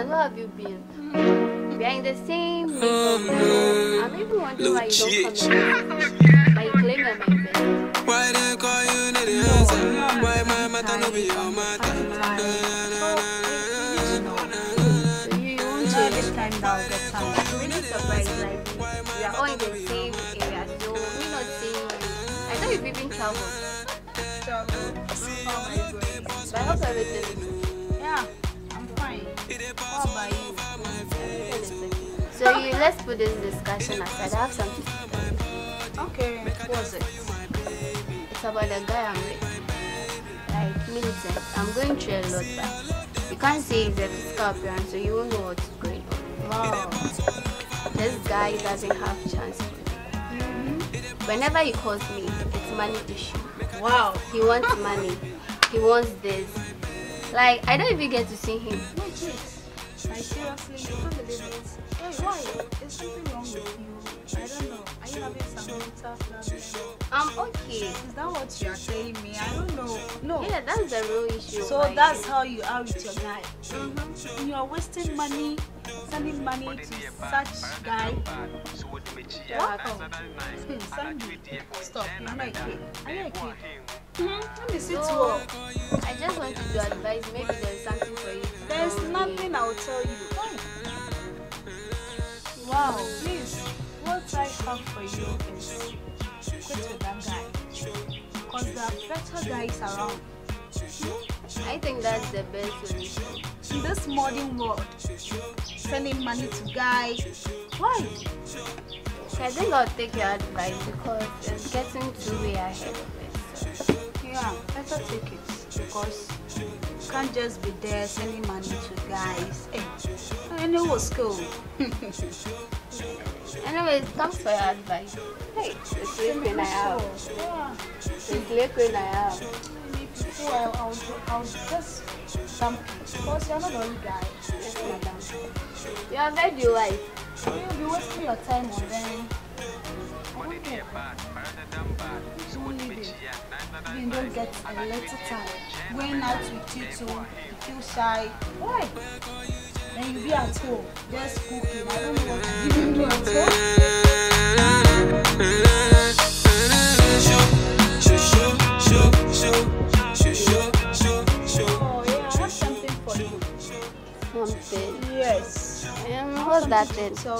Where have you been? Are in the same neighborhood. I'm even wondering why you don't come in. But you claim you're my best. Why they call you the answer? Why my matter no be your matter? So you, you won't So this time now get time. I'm really surprised. Like, we are all in the same area. So we not seeing you. I know you've even traveled. So, are you going? But I hope everything Yeah, I'm fine. What about you? is okay. So you, let's put this discussion aside. I have something to tell you. Okay, what's it? It's about the guy I'm with. Like Millicent, I'm going through a lot, but you can't say it's a physical appearance, so you won't know what's going on. Wow. This guy doesn't have a chance for me. Mm-hmm. Whenever he calls me, it's money issue. Wow. He wants money. He wants this. Like I don't even get to see him. No, please. I seriously, you can't believe it. Hey, why? Is something wrong with you? I don't know. Are you having some mental problem? I'm okay. Is that what you are telling me? I don't know. No. Yeah, that's the real issue. So Like, that's how you are with your guy. And you are wasting money, sending money to such guy. what? Hmm, Sandy, stop. You're not a kid. Are you kid? Mhm. Let me see to So. I just wanted to advise. Maybe there's something you. There's nothing I will tell you. Why? Wow, please. What I have for you is quit with that guy. Because there are better guys around. I think that's the best solution. In this modern world, sending money to guys. Why? I think I'll take your advice because it's getting too way ahead of it. So. Yeah, better take it. Because can't just be there sending money to guys. Hey, I know what's cool. Anyways, thanks for your advice. Hey, it's liquid I have. Yeah. It's liquid I have. Before I, I'll, I'll just dump you. Because you're not the only guy. Yes, madam. You have heard your wife. So you'll be wasting your time on them. I don't know. You don't get a little time. Going out with you too, you feel shy. Why? Then you be at home, just cooking. I don't know what you do at home. Oh yeah, I have something for you. Something. Yes. Um, what's that then? You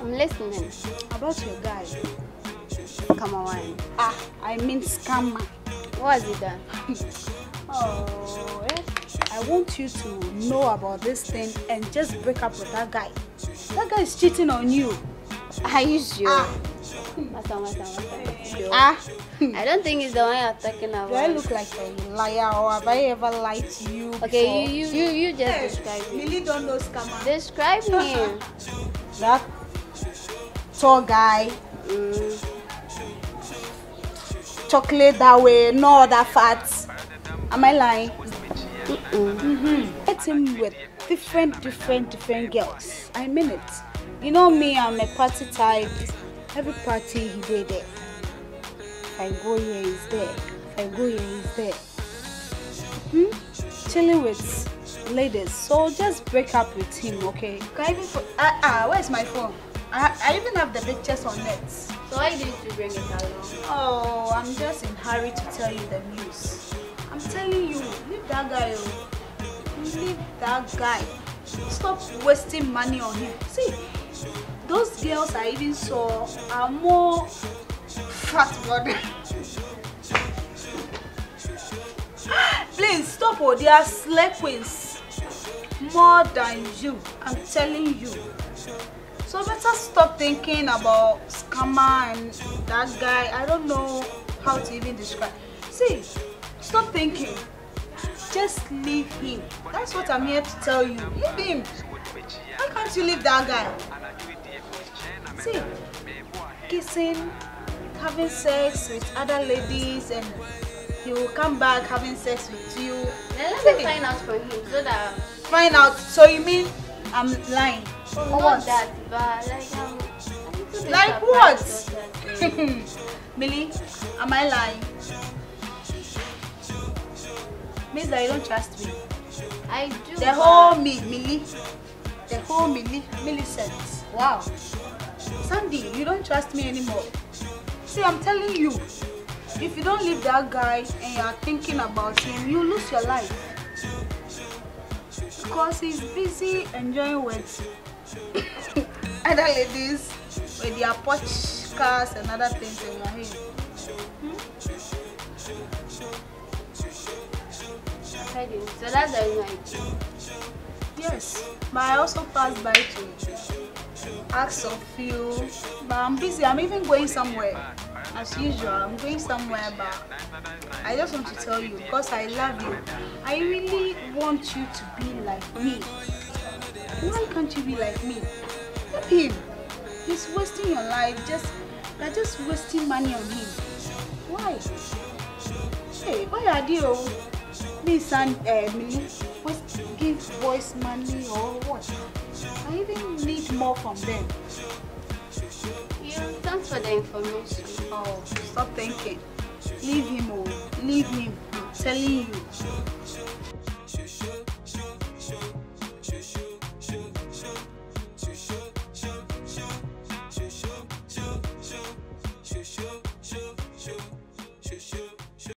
I'm listening. about your guy. On. Ah, I mean scammer. What has he done? Oh, eh? I want you to know about this thing and just break up with that guy. That guy is cheating on you. Are you sure? Ah. Sure. Ah, I don't think it's the one you're talking about. do I look like a liar or have I ever lied to you? Okay, before? you, you, you, you just Hey, describe me. Really don't know scammer. Describe him. That tall guy, Mm, chocolate that way, no other fats. Am I lying? mm-mm. Met him with different, different, different girls. I mean it. You know me, I'm a party type. Every party he did there. If I go here, he's there. If I go here, he's there. Hmm? Chilling with ladies. So just break up with him, okay? Can I even ah, ah, where's my phone? I, I even have the pictures on net. So why didn't you bring it along? Oh, I'm just in hurry to tell you the news. I'm telling you, leave that guy. Oh. Leave that guy. Stop wasting money on him. See, those girls I even saw are more fat brother. Please stop, oh, they are slay queens more than you. I'm telling you. So better stop thinking about scammer and that guy. I don't know how to even describe. See, stop thinking. Just leave him. That's what I'm here to tell you. Leave him. Why can't you leave that guy? See, kissing, having sex with other ladies, and he will come back having sex with you. Then let me find out for him so that find out. So you mean I'm lying? Not what? that, but like um, a little bit Like what? Millie, am I lying? Means that you don't trust me. I do. The whole me, Millie. Oh, Millie, Millicent. Wow. Sandy, you don't trust me anymore. See, I'm telling you, if you don't leave that guy and you are thinking about him, you lose your life. Because he's busy enjoying with other ladies with their Porsche cars and other things in your head. I heard you. So that's the came. Yes, but I also passed by to ask of you. But I'm busy. I'm even going somewhere. As usual, I'm going somewhere. But I just want to tell you because I love you. I really want you to be like me. Why can't you be like me? At him. He's wasting your life. Just you're just wasting money on him. Why? Hey, why are you? This and uh, me, what give boys money or what? I even need more from them. You thanks for the information. Oh, stop thinking. Leave him, oh, leave him. I'm telling you.